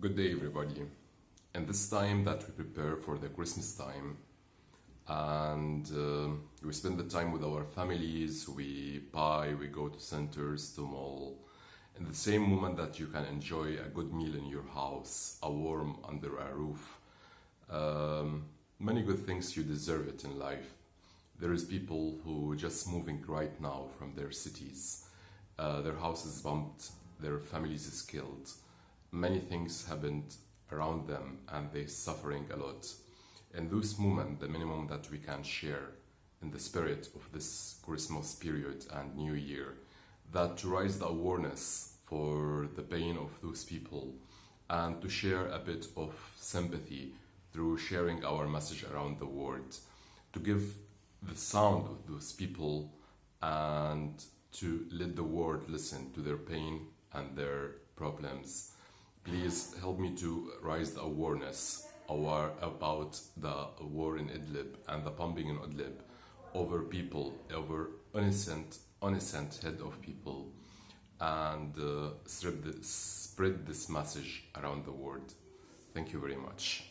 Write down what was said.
Good day, everybody. And this time that we prepare for the Christmas time, and uh, we spend the time with our families, we buy, we go to centers, to mall. In the same moment that you can enjoy a good meal in your house, a warm under a roof, um, many good things you deserve it in life. There is people who just moving right now from their cities. Uh, their house is bombed, their families is killed. Many things happened around them and they're suffering a lot. In this moment, the minimum that we can share in the spirit of this Christmas period and New Year, that to raise the awareness for the pain of those people and to share a bit of sympathy through sharing our message around the world, to give the sound of those people and to let the world listen to their pain and their problems. Please help me to raise the awareness aware about the war in Idlib and the bombing in Idlib over people, over innocent, innocent head of people, and uh, spread this, spread this message around the world. Thank you very much.